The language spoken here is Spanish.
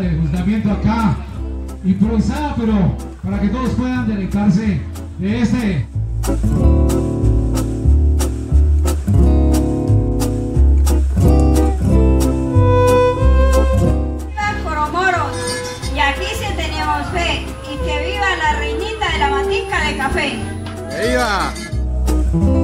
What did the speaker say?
lista del acá, improvisada, pero para que todos puedan deleitarse de este. ¡Viva Coromoros! Y aquí sí tenemos fe, y que viva la reinita de la matica de café. ¡Viva!